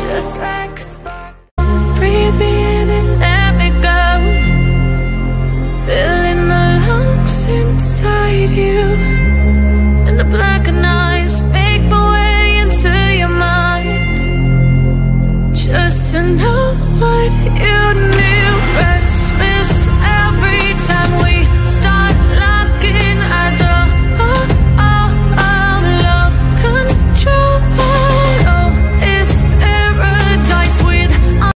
Just like. Breathe me in and let me go. Filling the lungs inside you. And the blackened eyes make my way into your mind. Just to know what you need.